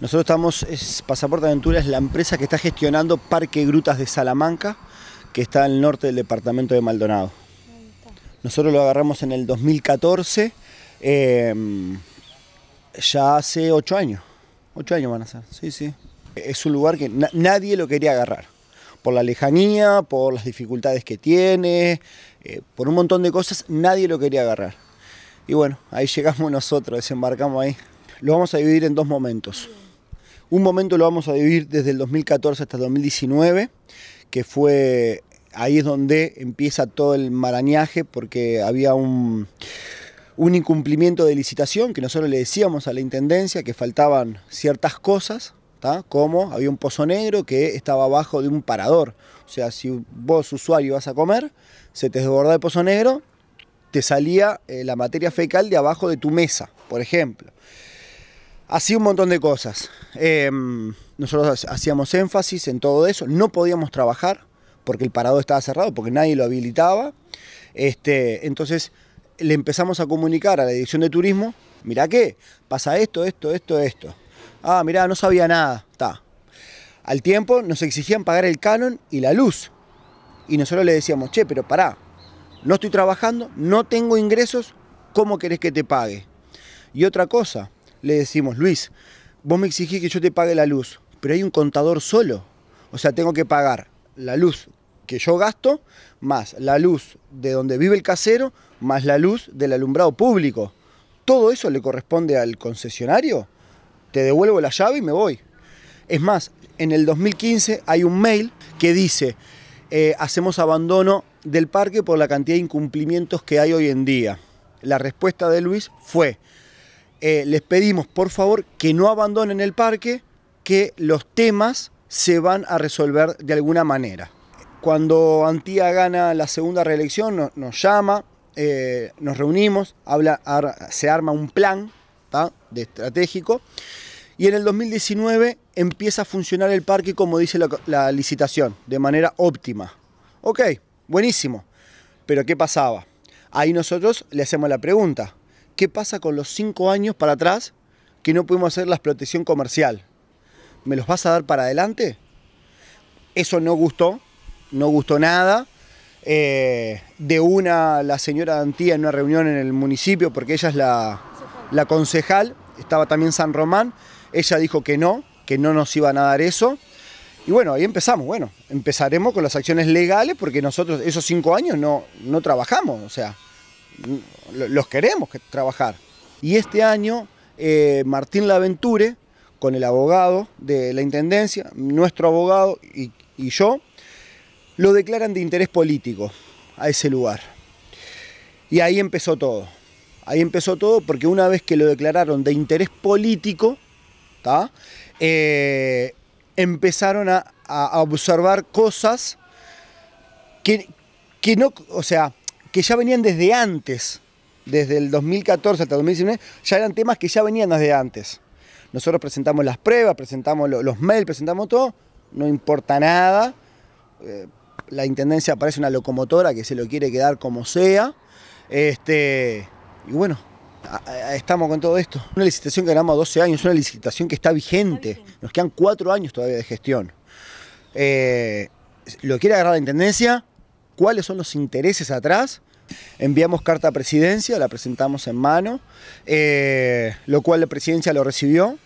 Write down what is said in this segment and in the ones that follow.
Nosotros estamos, es, Pasaporte Aventura es la empresa que está gestionando Parque Grutas de Salamanca, que está al norte del departamento de Maldonado. Nosotros lo agarramos en el 2014, em, ya hace ocho años. Ocho años van a ser, sí, sí. Es un lugar que nadie lo quería agarrar. Por la lejanía, por las dificultades que tiene, eh, por un montón de cosas, nadie lo quería agarrar. Y bueno, ahí llegamos nosotros, desembarcamos ahí. Lo vamos a dividir en dos momentos. Un momento lo vamos a dividir desde el 2014 hasta el 2019, que fue ahí es donde empieza todo el marañaje porque había un, un incumplimiento de licitación que nosotros le decíamos a la Intendencia que faltaban ciertas cosas, como había un pozo negro que estaba abajo de un parador. O sea, si vos usuario vas a comer, se te desborda el pozo negro, te salía eh, la materia fecal de abajo de tu mesa, por ejemplo. Así un montón de cosas. Em, nosotros hacíamos énfasis en todo eso, no podíamos trabajar porque el parador estaba cerrado, porque nadie lo habilitaba. Este, entonces le empezamos a comunicar a la dirección de turismo, mira qué, pasa esto, esto, esto, esto. Ah, mira, no sabía nada, está. Al tiempo nos exigían pagar el canon y la luz. Y nosotros le decíamos, che, pero pará, no estoy trabajando, no tengo ingresos, ¿cómo querés que te pague? Y otra cosa, le decimos, Luis, vos me exigís que yo te pague la luz, pero hay un contador solo. O sea, tengo que pagar la luz que yo gasto, más la luz de donde vive el casero, más la luz del alumbrado público. ¿Todo eso le corresponde al concesionario? Te devuelvo la llave y me voy. Es más, en el 2015 hay un mail que dice, eh, hacemos abandono del parque por la cantidad de incumplimientos que hay hoy en día. La respuesta de Luis fue, eh, les pedimos por favor que no abandonen el parque, que los temas se van a resolver de alguna manera. Cuando Antía gana la segunda reelección, nos, llama, eh, nos reunimos, habla, se arma un plan de estratégico y en el 2019 empieza a funcionar el parque como dice la, licitación, de manera óptima. Ok, buenísimo. Pero ¿qué pasaba? Ahí nosotros le hacemos la pregunta, ¿qué pasa con los cinco años para atrás que no pudimos hacer la explotación comercial? ¿Me los vas a dar para adelante? Eso no gustó, no gustó nada. Eh, de una, la señora Antía en una reunión en el municipio, porque ella es la, concejal, estaba también San Román, ella dijo que no, que no nos iban a dar eso. Y bueno, ahí empezamos. Bueno, empezaremos con las acciones legales porque nosotros esos cinco años no, no trabajamos, o sea, los queremos trabajar. Y este año eh, Martín Laventure, con el abogado de la Intendencia, nuestro abogado y, yo, lo declaran de interés político a ese lugar. Y ahí empezó todo. Ahí empezó todo porque una vez que lo declararon de interés político, eh, empezaron a, observar cosas que, que, no, o sea, que ya venían desde antes, desde el 2014 hasta el 2019, ya eran temas que ya venían desde antes. Nosotros presentamos las pruebas, presentamos los, mails, presentamos todo, no importa nada. Eh, la intendencia parece una locomotora que se lo quiere quedar como sea. Este, y bueno, estamos con todo esto. Una licitación que ganamos a 12 años, una licitación que está vigente. Nos quedan 4 años todavía de gestión. Eh, ¿Lo quiere agarrar la Intendencia? ¿Cuáles son los intereses atrás? Enviamos carta a presidencia, la presentamos en mano, eh, lo cual la presidencia lo recibió.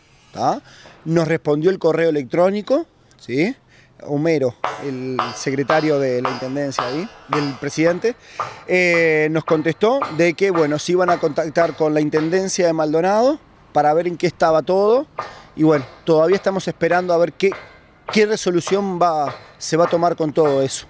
Nos respondió el correo electrónico, ¿sí? Homero, el secretario de la Intendencia ahí, del presidente, eh, nos contestó de que, bueno, se iban a contactar con la Intendencia de Maldonado para ver en qué estaba todo. Y bueno, todavía estamos esperando a ver qué, qué resolución va, se va a tomar con todo eso.